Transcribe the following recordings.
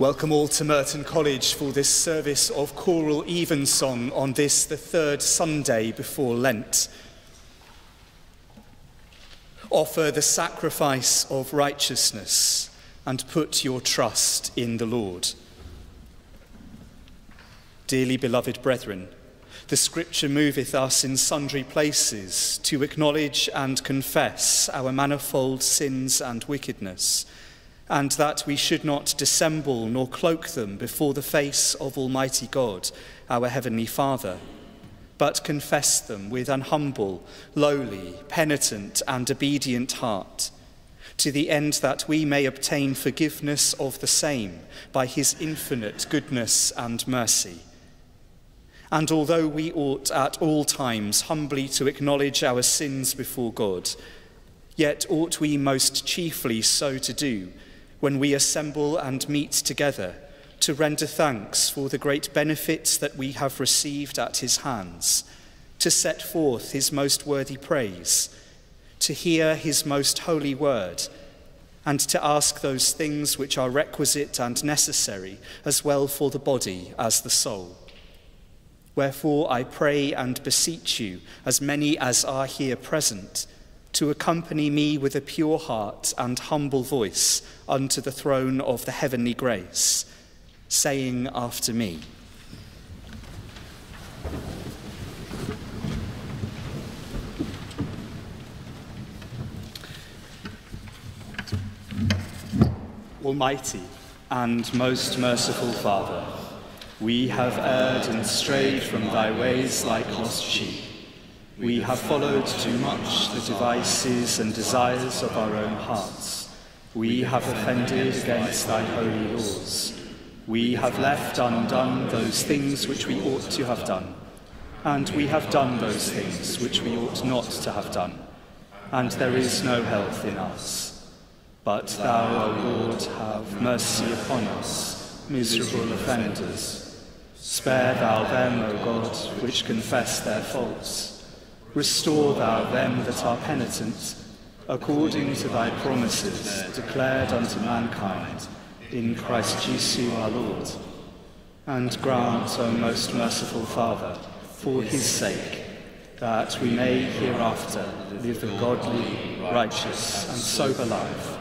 Welcome all to Merton College for this service of choral evensong on this, the third Sunday before Lent. Offer the sacrifice of righteousness and put your trust in the Lord. Dearly beloved brethren, the scripture moveth us in sundry places to acknowledge and confess our manifold sins and wickedness and that we should not dissemble nor cloak them before the face of Almighty God, our Heavenly Father, but confess them with an humble, lowly, penitent, and obedient heart, to the end that we may obtain forgiveness of the same by His infinite goodness and mercy. And although we ought at all times humbly to acknowledge our sins before God, yet ought we most chiefly so to do when we assemble and meet together to render thanks for the great benefits that we have received at his hands, to set forth his most worthy praise, to hear his most holy word, and to ask those things which are requisite and necessary as well for the body as the soul. Wherefore I pray and beseech you, as many as are here present, to accompany me with a pure heart and humble voice unto the throne of the heavenly grace, saying after me, Almighty and most merciful Father, we have erred and strayed from thy ways like lost sheep. We have followed too much the devices and desires of our own hearts. We have offended against thy holy laws. We have left undone those things which we ought to have done. And we have done those things which we ought not to have done. And there is no health in us. But thou, O Lord, have mercy upon us, miserable offenders. Spare thou them, O God, which confess their faults Restore thou them that are penitent, according to thy promises declared unto mankind in Christ Jesus our Lord. And grant, O most merciful Father, for his sake, that we may hereafter live a godly, righteous, and sober life,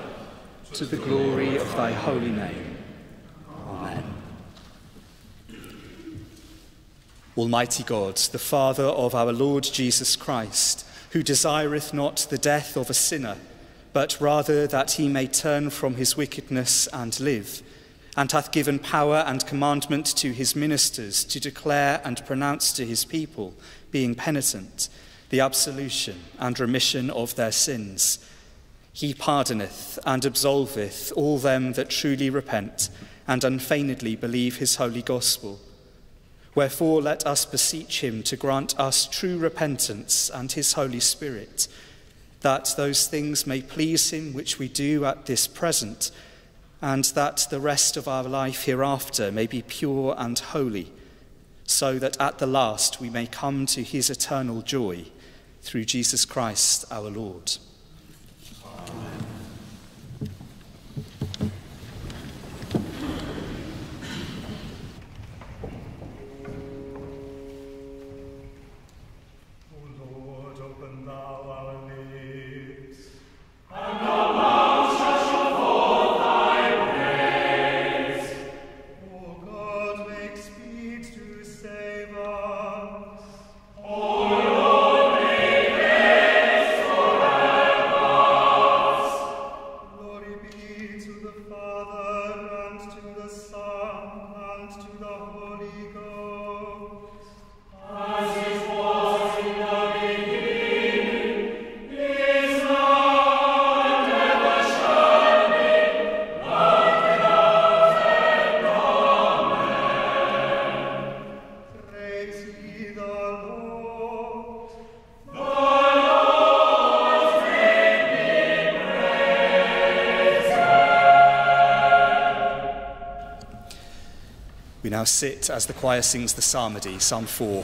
to the glory of thy holy name. Amen. Almighty God, the Father of our Lord Jesus Christ, who desireth not the death of a sinner, but rather that he may turn from his wickedness and live, and hath given power and commandment to his ministers to declare and pronounce to his people, being penitent, the absolution and remission of their sins. He pardoneth and absolveth all them that truly repent and unfeignedly believe his holy gospel Wherefore, let us beseech him to grant us true repentance and his Holy Spirit, that those things may please him which we do at this present, and that the rest of our life hereafter may be pure and holy, so that at the last we may come to his eternal joy through Jesus Christ our Lord. Amen. Now sit as the choir sings the psalmody, Psalm 4.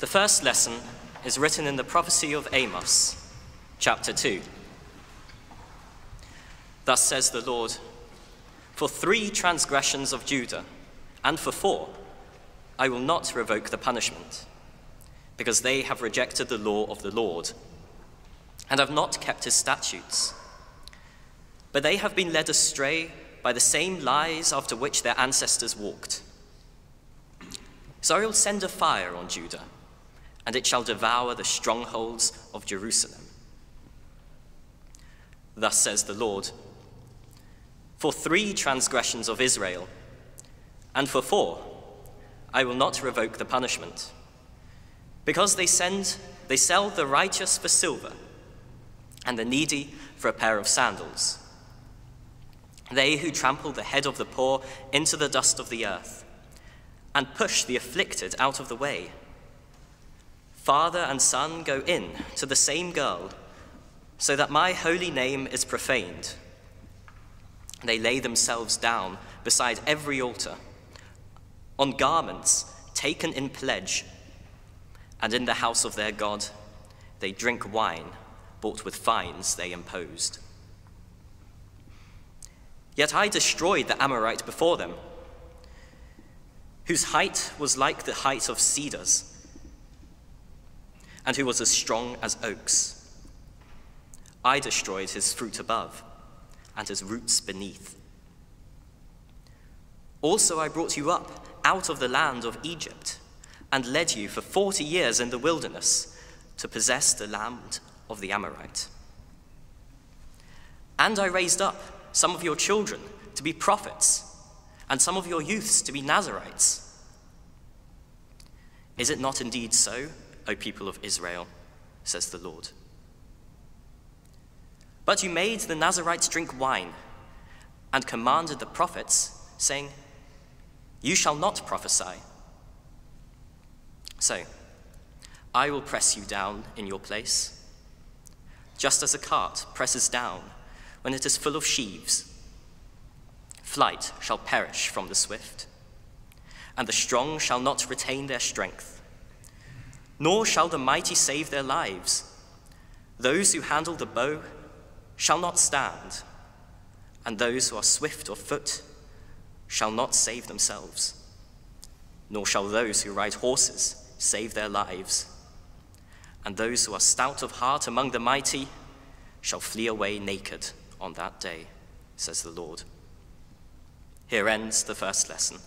The first lesson is written in the prophecy of Amos, chapter 2. Thus says the Lord For three transgressions of Judah, and for four, I will not revoke the punishment, because they have rejected the law of the Lord, and have not kept his statutes. But they have been led astray by the same lies after which their ancestors walked. So I will send a fire on Judah, and it shall devour the strongholds of Jerusalem. Thus says the Lord For three transgressions of Israel, and for four, I will not revoke the punishment. Because they send, they sell the righteous for silver, and the needy for a pair of sandals. They who trample the head of the poor into the dust of the earth and push the afflicted out of the way. Father and son go in to the same girl, so that my holy name is profaned. They lay themselves down beside every altar, on garments taken in pledge, and in the house of their God they drink wine bought with fines they imposed. Yet I destroyed the Amorite before them whose height was like the height of cedars, and who was as strong as oaks. I destroyed his fruit above, and his roots beneath. Also, I brought you up out of the land of Egypt, and led you for forty years in the wilderness to possess the land of the Amorite. And I raised up some of your children to be prophets and some of your youths to be Nazarites. Is it not indeed so, O people of Israel? says the Lord. But you made the Nazarites drink wine and commanded the prophets, saying, You shall not prophesy. So, I will press you down in your place, just as a cart presses down when it is full of sheaves Flight shall perish from the swift, and the strong shall not retain their strength, nor shall the mighty save their lives. Those who handle the bow shall not stand, and those who are swift of foot shall not save themselves, nor shall those who ride horses save their lives. And those who are stout of heart among the mighty shall flee away naked on that day, says the Lord. Here ends the first lesson.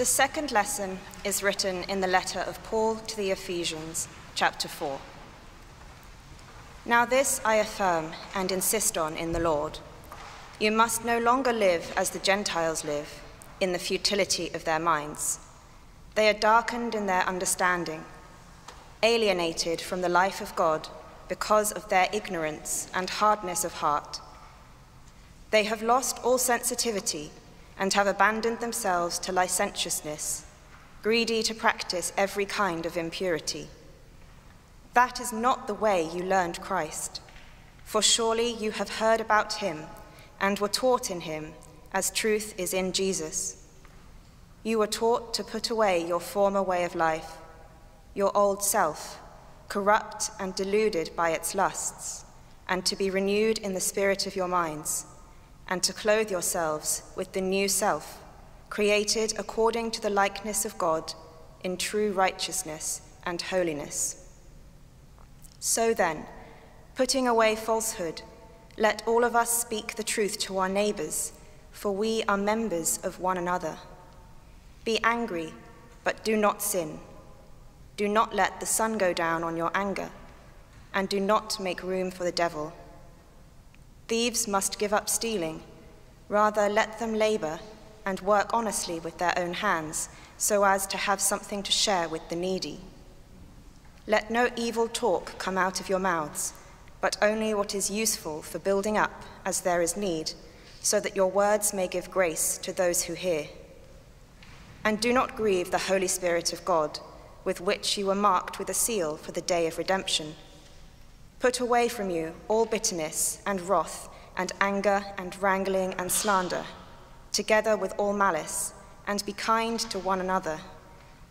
The second lesson is written in the letter of Paul to the Ephesians, chapter 4. Now, this I affirm and insist on in the Lord. You must no longer live as the Gentiles live, in the futility of their minds. They are darkened in their understanding, alienated from the life of God because of their ignorance and hardness of heart. They have lost all sensitivity and have abandoned themselves to licentiousness, greedy to practice every kind of impurity. That is not the way you learned Christ, for surely you have heard about him and were taught in him, as truth is in Jesus. You were taught to put away your former way of life, your old self, corrupt and deluded by its lusts, and to be renewed in the spirit of your minds, and to clothe yourselves with the new self, created according to the likeness of God in true righteousness and holiness. So then, putting away falsehood, let all of us speak the truth to our neighbors, for we are members of one another. Be angry, but do not sin. Do not let the sun go down on your anger, and do not make room for the devil. Thieves must give up stealing. Rather, let them labor and work honestly with their own hands, so as to have something to share with the needy. Let no evil talk come out of your mouths, but only what is useful for building up as there is need, so that your words may give grace to those who hear. And do not grieve the Holy Spirit of God, with which you were marked with a seal for the day of redemption. Put away from you all bitterness and wrath and anger and wrangling and slander, together with all malice, and be kind to one another,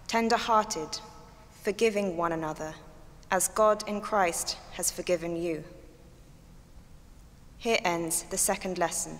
tender hearted forgiving one another, as God in Christ has forgiven you. Here ends the second lesson.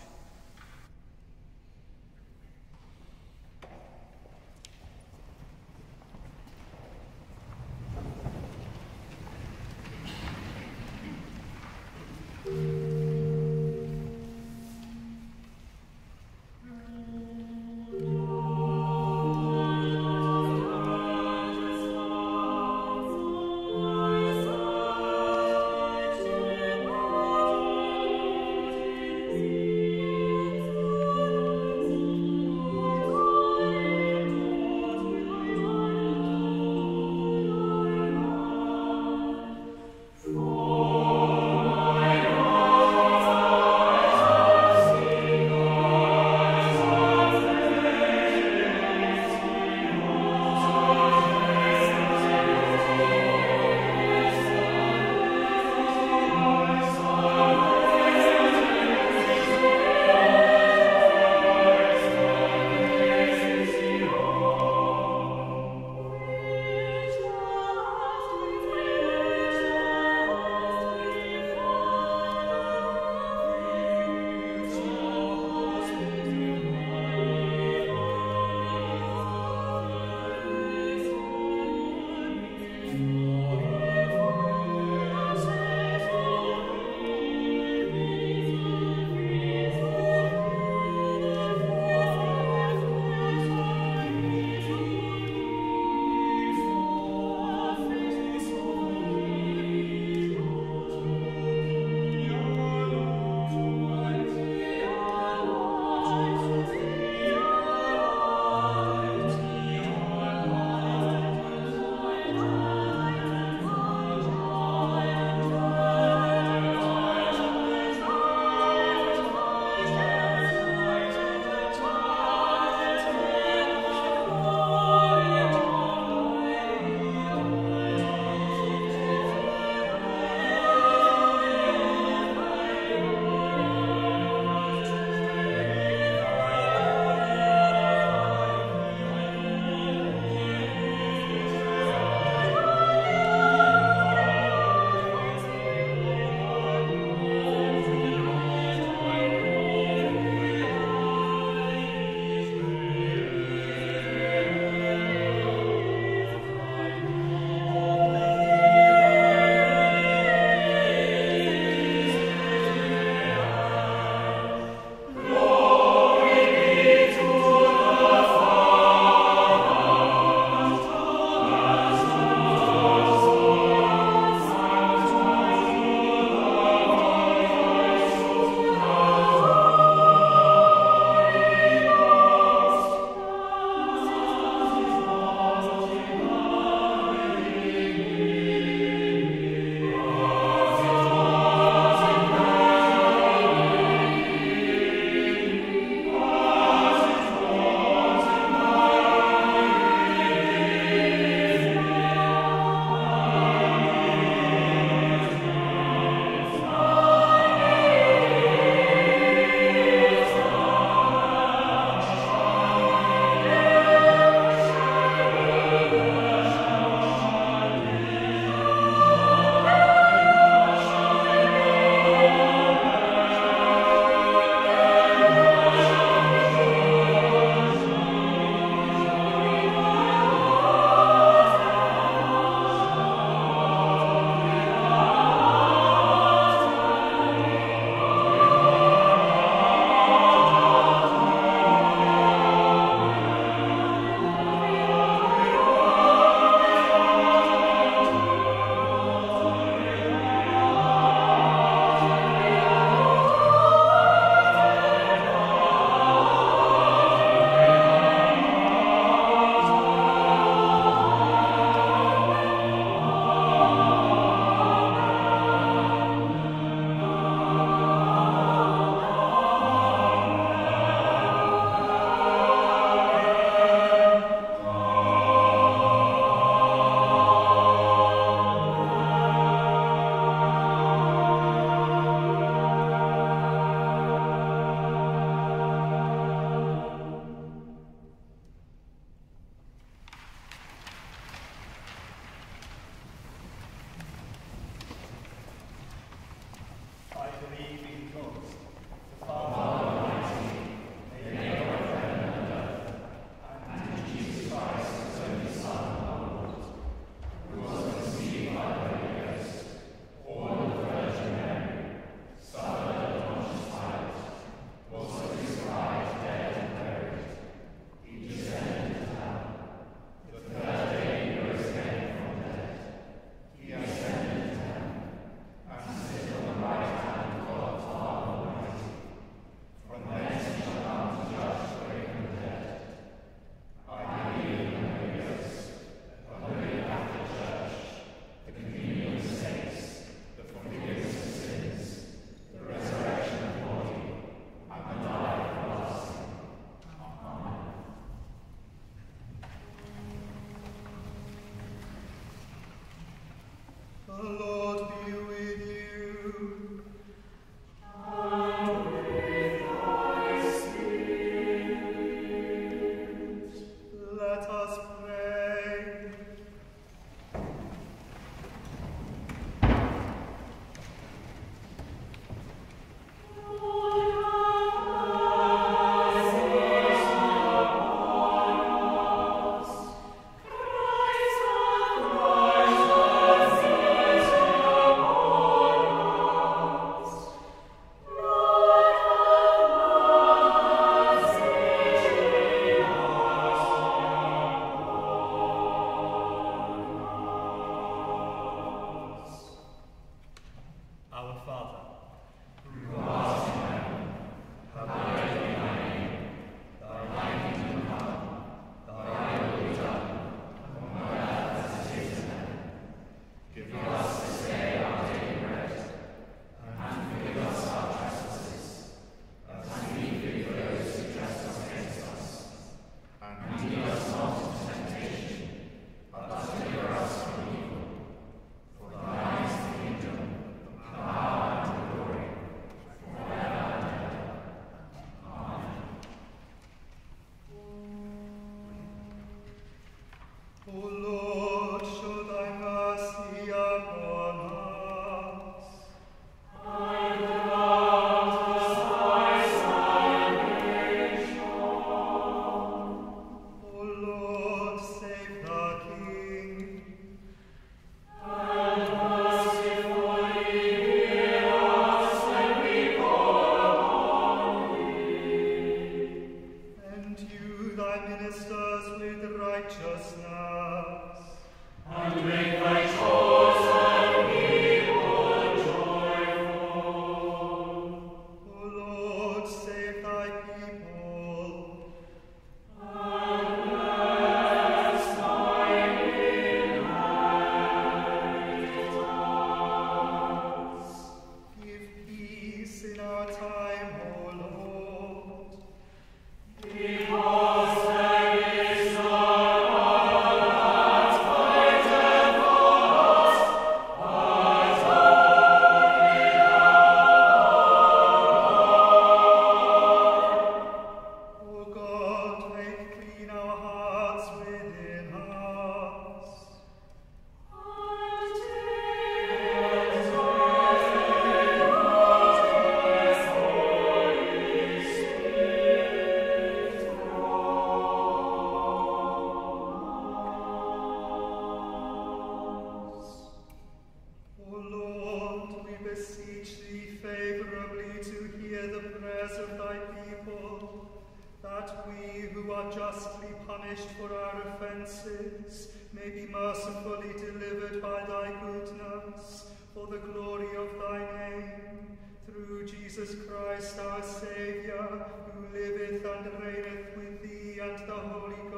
Jesus Christ our Saviour, who liveth and reigneth with thee and the Holy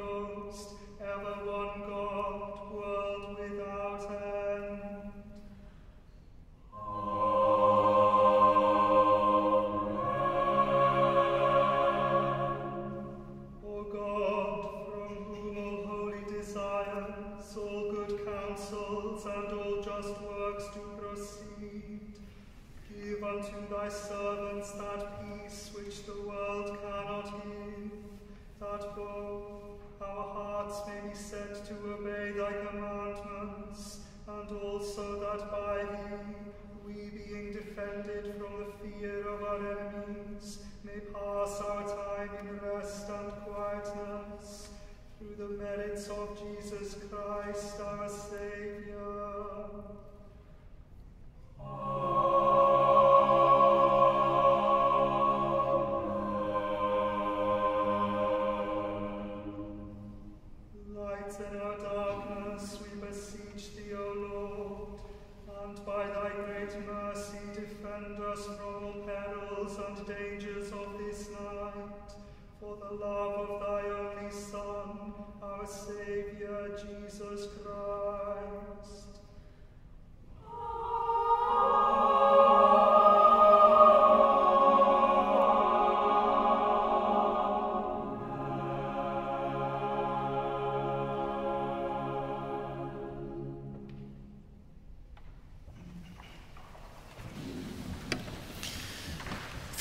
thy servants that peace which the world cannot give, that both our hearts may be set to obey thy commandments, and also that by thee we, being defended from the fear of our enemies, may pass our time in rest and quietness, through the merits of Jesus Christ our Saviour. Amen. dangers of this night, for the love of thy only Son, our Saviour, Jesus Christ.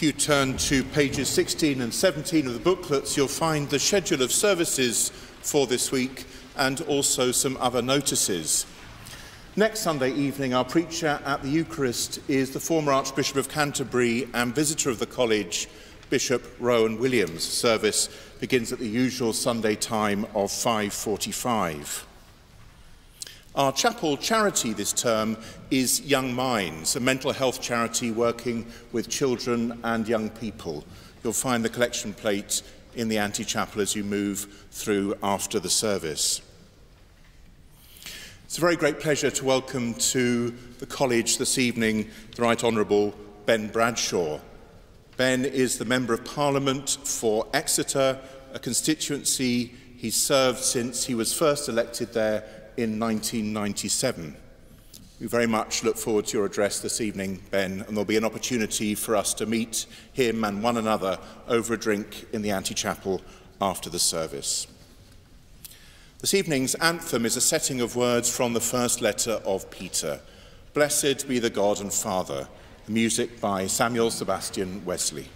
If you turn to pages 16 and 17 of the booklets, you'll find the schedule of services for this week and also some other notices. Next Sunday evening, our preacher at the Eucharist is the former Archbishop of Canterbury and visitor of the college, Bishop Rowan Williams. Service begins at the usual Sunday time of 545. Our chapel charity this term is Young Minds, a mental health charity working with children and young people. You'll find the collection plate in the ante-chapel as you move through after the service. It's a very great pleasure to welcome to the college this evening the Right Honourable Ben Bradshaw. Ben is the Member of Parliament for Exeter, a constituency he served since he was first elected there in 1997. We very much look forward to your address this evening, Ben, and there'll be an opportunity for us to meet him and one another over a drink in the antechapel after the service. This evening's anthem is a setting of words from the first letter of Peter. Blessed be the God and Father, The music by Samuel Sebastian Wesley.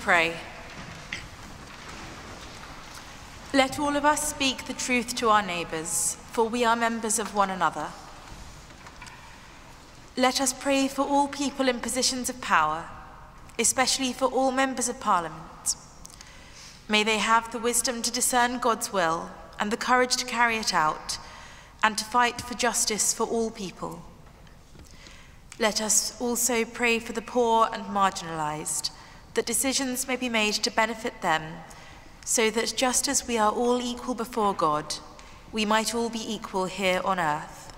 Pray. Let all of us speak the truth to our neighbours, for we are members of one another. Let us pray for all people in positions of power, especially for all members of Parliament. May they have the wisdom to discern God's will and the courage to carry it out and to fight for justice for all people. Let us also pray for the poor and marginalised, that decisions may be made to benefit them, so that just as we are all equal before God, we might all be equal here on earth.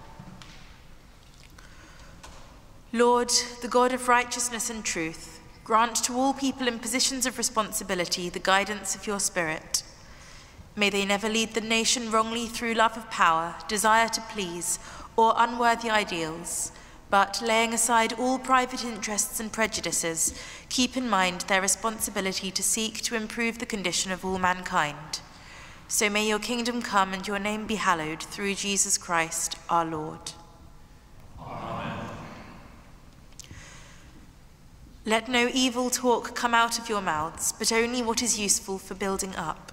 Lord, the God of righteousness and truth, grant to all people in positions of responsibility the guidance of your Spirit. May they never lead the nation wrongly through love of power, desire to please, or unworthy ideals but laying aside all private interests and prejudices, keep in mind their responsibility to seek to improve the condition of all mankind. So may your kingdom come and your name be hallowed through Jesus Christ our Lord. Amen. Let no evil talk come out of your mouths, but only what is useful for building up.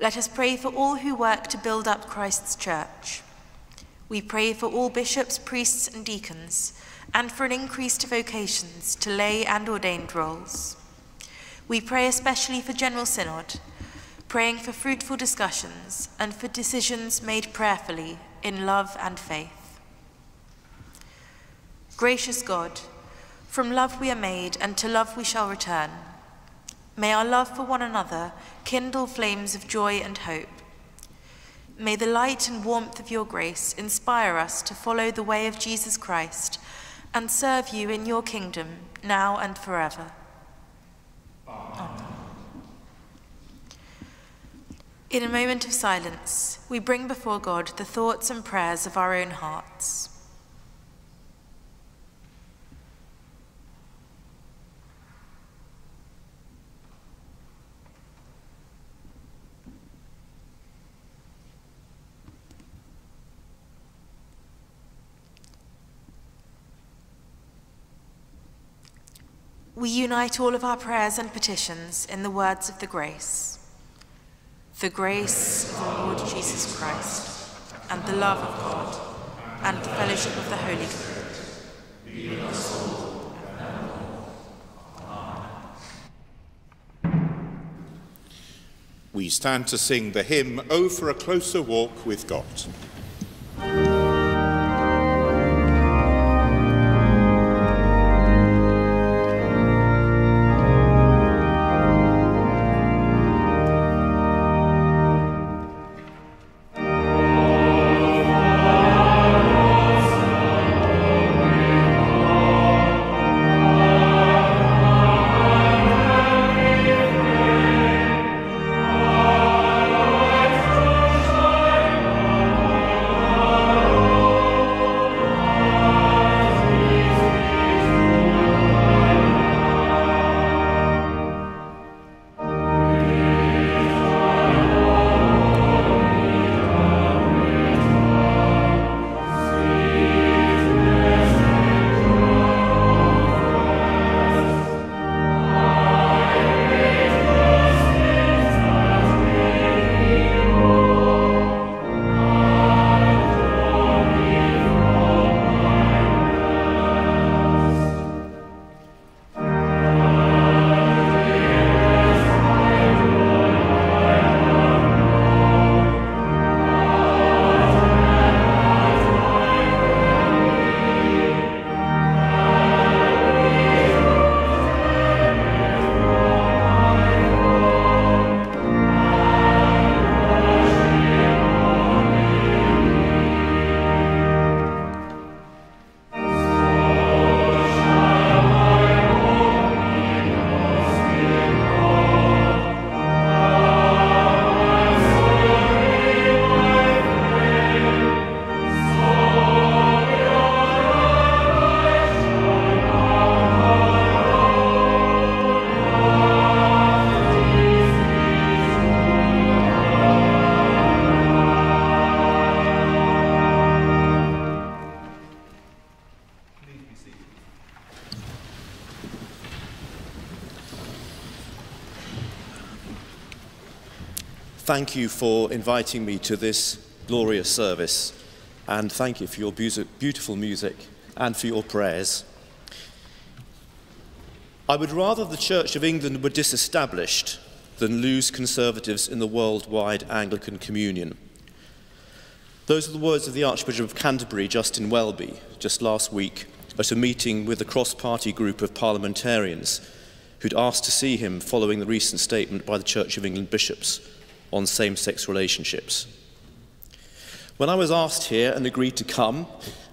Let us pray for all who work to build up Christ's church. We pray for all bishops, priests, and deacons, and for an increase to vocations to lay and ordained roles. We pray especially for General Synod, praying for fruitful discussions and for decisions made prayerfully in love and faith. Gracious God, from love we are made, and to love we shall return. May our love for one another kindle flames of joy and hope May the light and warmth of your grace inspire us to follow the way of Jesus Christ and serve you in your kingdom now and forever. In a moment of silence, we bring before God the thoughts and prayers of our own hearts. We unite all of our prayers and petitions in the words of the grace. The grace of the Lord Jesus Christ, and the love of God, and the fellowship of the Holy Spirit. We stand to sing the hymn, Oh, for a Closer Walk with God. Thank you for inviting me to this glorious service, and thank you for your beautiful music and for your prayers. I would rather the Church of England were disestablished than lose conservatives in the worldwide Anglican Communion. Those are the words of the Archbishop of Canterbury, Justin Welby, just last week at a meeting with a cross party group of parliamentarians who'd asked to see him following the recent statement by the Church of England bishops on same sex relationships. When I was asked here and agreed to come,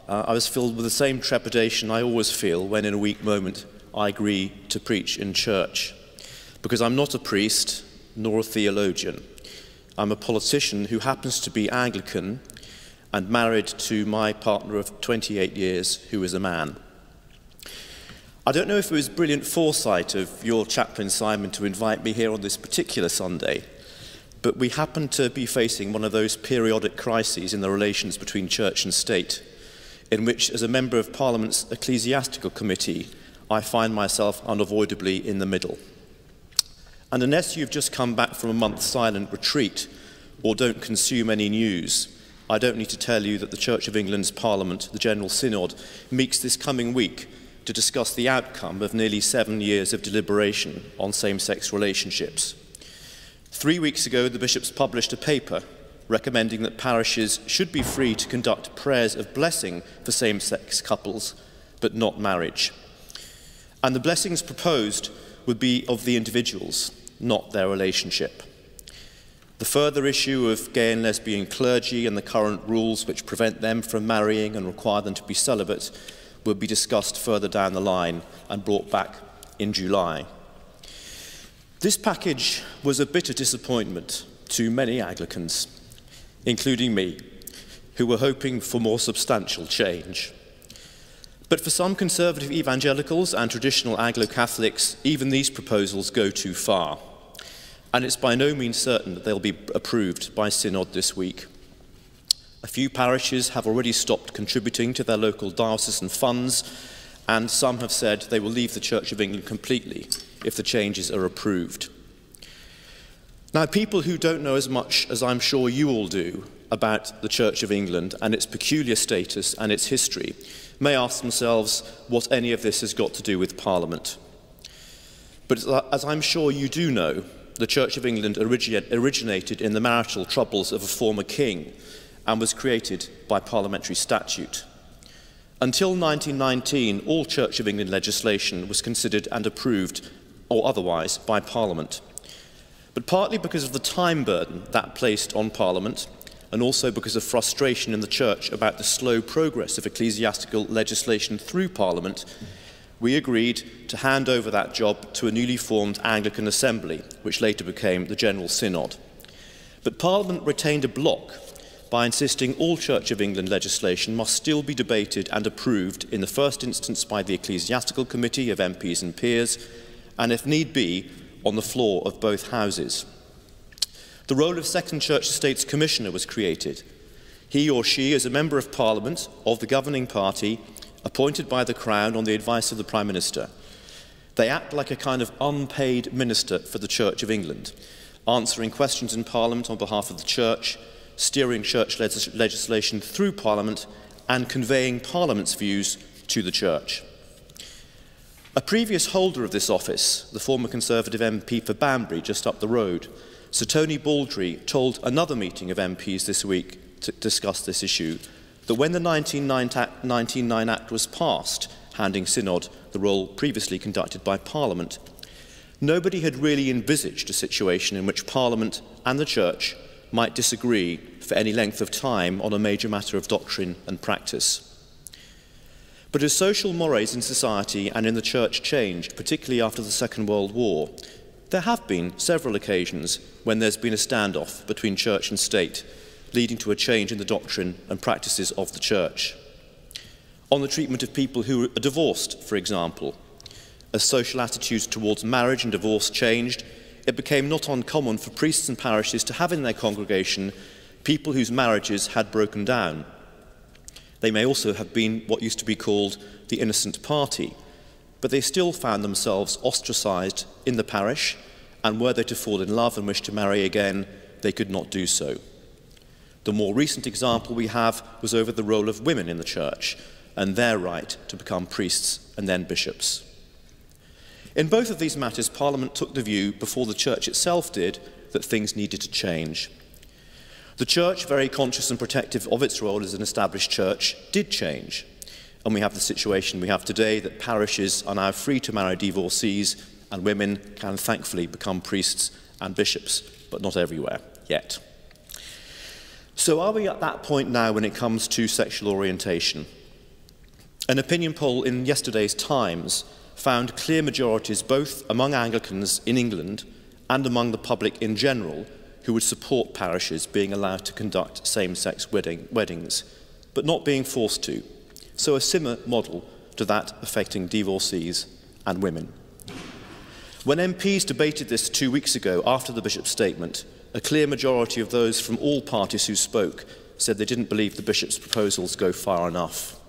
uh, I was filled with the same trepidation I always feel when, in a weak moment, I agree to preach in church. Because I'm not a priest nor a theologian. I'm a politician who happens to be Anglican and married to my partner of 28 years, who is a man. I don't know if it was brilliant foresight of your chaplain Simon to invite me here on this particular Sunday, but we happen to be facing one of those periodic crises in the relations between church and state, in which, as a member of Parliament's ecclesiastical committee, I find myself unavoidably in the middle. And unless you've just come back from a month's silent retreat or don't consume any news, I don't need to tell you that the Church of England's Parliament, the General Synod, meets this coming week to discuss the outcome of nearly seven years of deliberation on same sex relationships. Three weeks ago, the bishops published a paper recommending that parishes should be free to conduct prayers of blessing for same sex couples, but not marriage. And the blessings proposed would be of the individuals, not their relationship. The further issue of gay and lesbian clergy and the current rules which prevent them from marrying and require them to be celibate will be discussed further down the line and brought back in July. This package was a bitter disappointment to many Anglicans, including me, who were hoping for more substantial change. But for some conservative evangelicals and traditional Anglo Catholics, even these proposals go too far and it's by no means certain that they'll be approved by Synod this week. A few parishes have already stopped contributing to their local diocesan funds, and some have said they will leave the Church of England completely if the changes are approved. Now, people who don't know as much as I'm sure you all do about the Church of England and its peculiar status and its history may ask themselves what any of this has got to do with Parliament. But as I'm sure you do know, the Church of England originated in the marital troubles of a former king and was created by parliamentary statute. Until 1919, all Church of England legislation was considered and approved, or otherwise, by Parliament. But partly because of the time burden that placed on Parliament, and also because of frustration in the Church about the slow progress of ecclesiastical legislation through Parliament, we agreed to hand over that job to a newly formed Anglican Assembly, which later became the General Synod. But Parliament retained a block by insisting all Church of England legislation must still be debated and approved in the first instance by the Ecclesiastical Committee of MPs and Peers, and if need be, on the floor of both houses. The role of Second Church Estates Commissioner was created. He or she, as a Member of Parliament of the governing party, appointed by the Crown on the advice of the Prime Minister. They act like a kind of unpaid minister for the Church of England, answering questions in Parliament on behalf of the Church, steering Church legis legislation through Parliament, and conveying Parliament's views to the Church. A previous holder of this office, the former Conservative MP for Banbury, just up the road, Sir Tony Baldry, told another meeting of MPs this week to discuss this issue that when the 1999 Act was passed, handing Synod the role previously conducted by Parliament, nobody had really envisaged a situation in which Parliament and the Church might disagree for any length of time on a major matter of doctrine and practice. But as social mores in society and in the Church changed, particularly after the Second World War, there have been several occasions when there's been a standoff between Church and State leading to a change in the doctrine and practices of the Church. On the treatment of people who are divorced, for example, as social attitudes towards marriage and divorce changed, it became not uncommon for priests and parishes to have in their congregation people whose marriages had broken down. They may also have been what used to be called the innocent party, but they still found themselves ostracized in the parish, and were they to fall in love and wish to marry again, they could not do so. The more recent example we have was over the role of women in the church and their right to become priests and then bishops. In both of these matters, Parliament took the view, before the church itself did, that things needed to change. The church, very conscious and protective of its role as an established church, did change. And we have the situation we have today that parishes are now free to marry divorcees and women can thankfully become priests and bishops, but not everywhere yet. So are we at that point now when it comes to sexual orientation? An opinion poll in yesterday's Times found clear majorities both among Anglicans in England and among the public in general who would support parishes being allowed to conduct same-sex wedding, weddings, but not being forced to. So a similar model to that affecting divorcees and women. When MPs debated this two weeks ago after the bishop's statement, a clear majority of those from all parties who spoke said they didn't believe the bishop's proposals go far enough.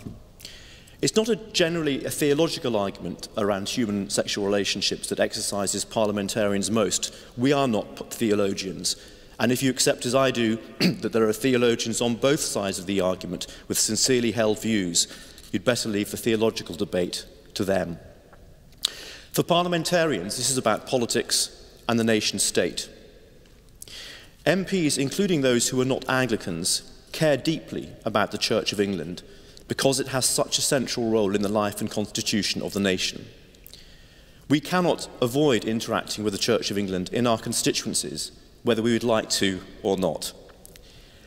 It's not a generally a theological argument around human sexual relationships that exercises parliamentarians most. We are not theologians. And if you accept, as I do, that there are theologians on both sides of the argument with sincerely held views, you'd better leave the theological debate to them. For parliamentarians, this is about politics and the nation state. MPs, including those who are not Anglicans, care deeply about the Church of England because it has such a central role in the life and constitution of the nation. We cannot avoid interacting with the Church of England in our constituencies, whether we would like to or not.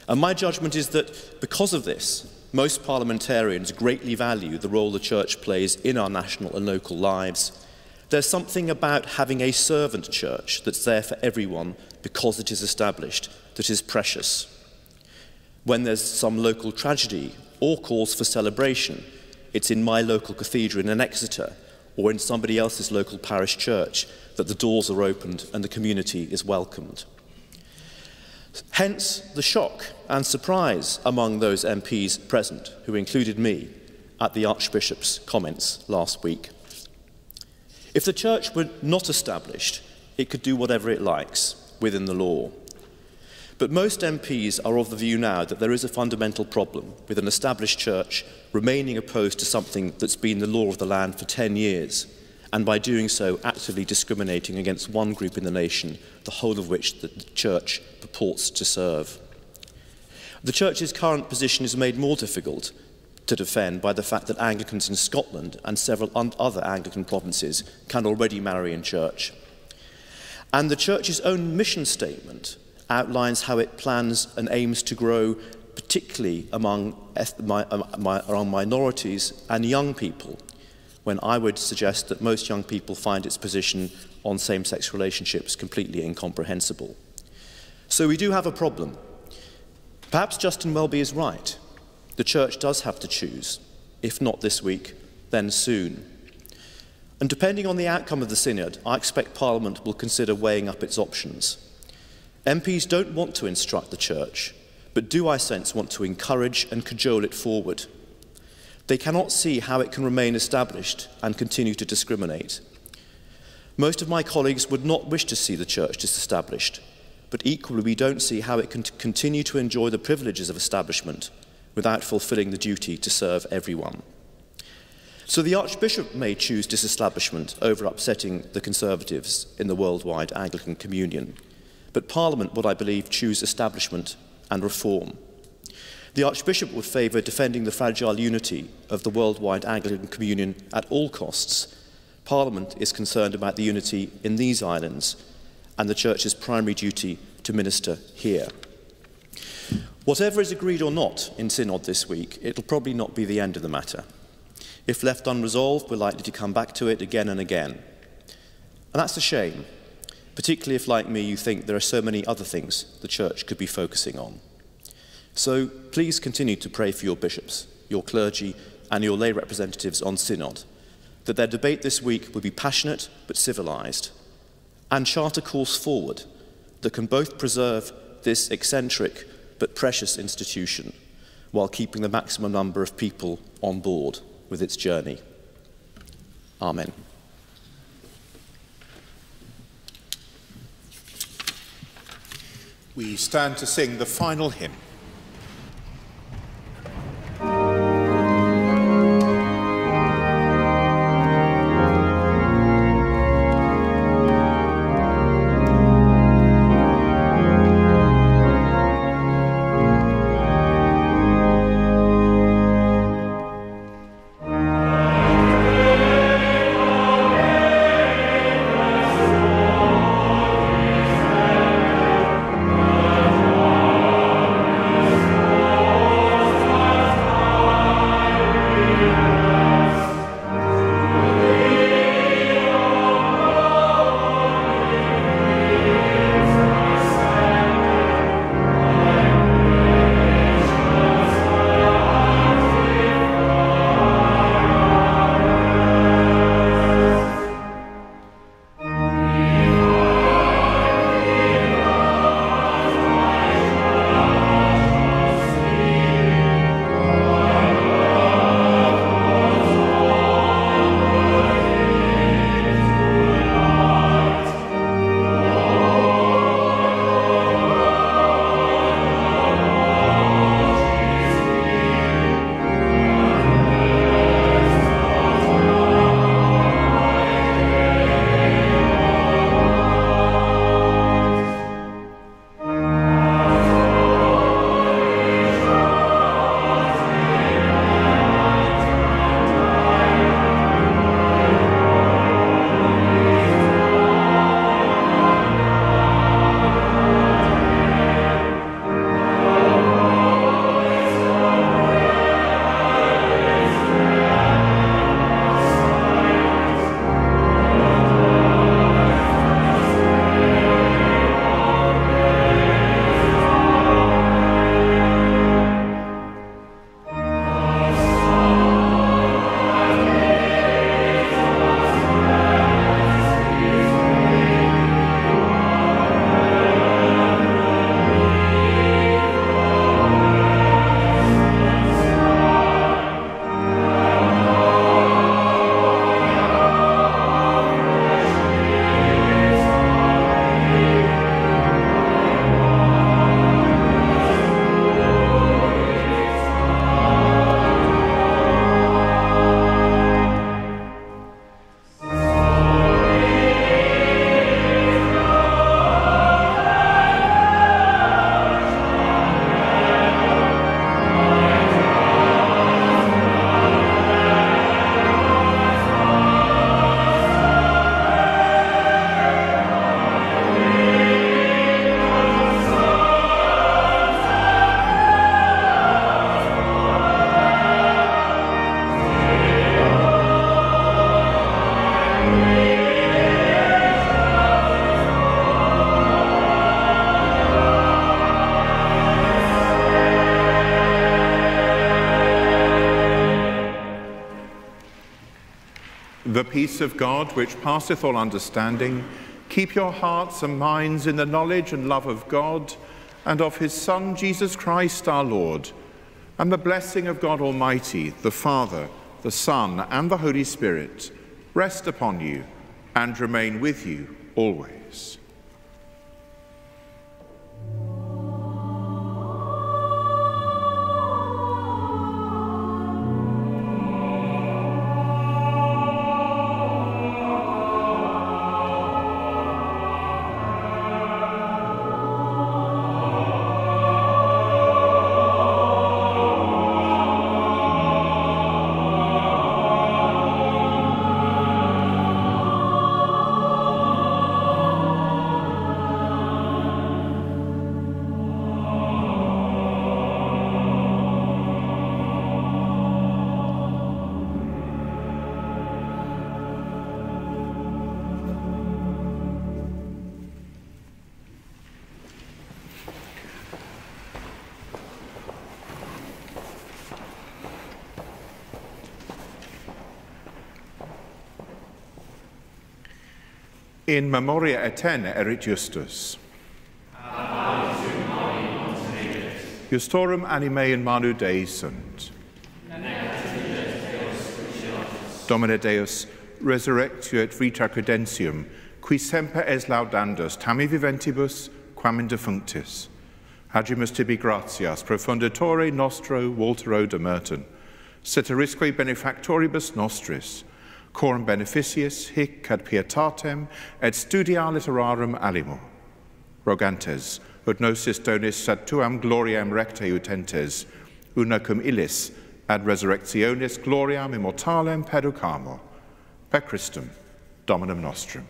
And my judgment is that because of this, most parliamentarians greatly value the role the Church plays in our national and local lives. There's something about having a servant church that's there for everyone because it is established that is precious. When there's some local tragedy or cause for celebration. It's in my local cathedral in Exeter or in somebody else's local parish church that the doors are opened and the community is welcomed. Hence the shock and surprise among those MPs present, who included me, at the Archbishop's comments last week. If the church were not established, it could do whatever it likes within the law. But most MPs are of the view now that there is a fundamental problem with an established church remaining opposed to something that's been the law of the land for 10 years, and by doing so actively discriminating against one group in the nation, the whole of which the church purports to serve. The church's current position is made more difficult to defend by the fact that Anglicans in Scotland and several other Anglican provinces can already marry in church. And the church's own mission statement outlines how it plans and aims to grow, particularly among, uh, among minorities and young people, when I would suggest that most young people find its position on same-sex relationships completely incomprehensible. So we do have a problem. Perhaps Justin Welby is right. The church does have to choose, if not this week, then soon. And depending on the outcome of the synod, I expect Parliament will consider weighing up its options. MPs don't want to instruct the church, but do, I sense, want to encourage and cajole it forward. They cannot see how it can remain established and continue to discriminate. Most of my colleagues would not wish to see the church disestablished, but equally we don't see how it can continue to enjoy the privileges of establishment without fulfilling the duty to serve everyone. So the Archbishop may choose disestablishment over upsetting the Conservatives in the worldwide Anglican Communion. But Parliament would, I believe, choose establishment and reform. The Archbishop would favour defending the fragile unity of the worldwide Anglican Communion at all costs. Parliament is concerned about the unity in these islands and the Church's primary duty to minister here. Whatever is agreed or not in Synod this week, it'll probably not be the end of the matter. If left unresolved, we're likely to come back to it again and again. And that's a shame particularly if, like me, you think there are so many other things the church could be focusing on. So please continue to pray for your bishops, your clergy, and your lay representatives on Synod, that their debate this week will be passionate but civilised, and chart a course forward that can both preserve this eccentric but precious institution while keeping the maximum number of people on board with its journey. Amen. We stand to sing the final hymn. Peace of God, which passeth all understanding, keep your hearts and minds in the knowledge and love of God and of his Son, Jesus Christ our Lord. And the blessing of God Almighty, the Father, the Son, and the Holy Spirit rest upon you and remain with you always. In memoria eterna erit Justus. Justorum animae in manu Dei sunt. Domine Deus, resurrectio et vita credentium, qui semper es laudandus, tami viventibus, quam in defunctis, agimus tibi gratias, profundatore nostro Waltero de Merton, ceterisque benefactoribus nostris, coram beneficiis hic ad pietatem et studia literarum alimo. Rogantes, ut nosis donis ad tuam gloriam recte utentes, una cum illis ad resurrectionis gloriam immortalem peducamo, per Christum, Dominum nostrum.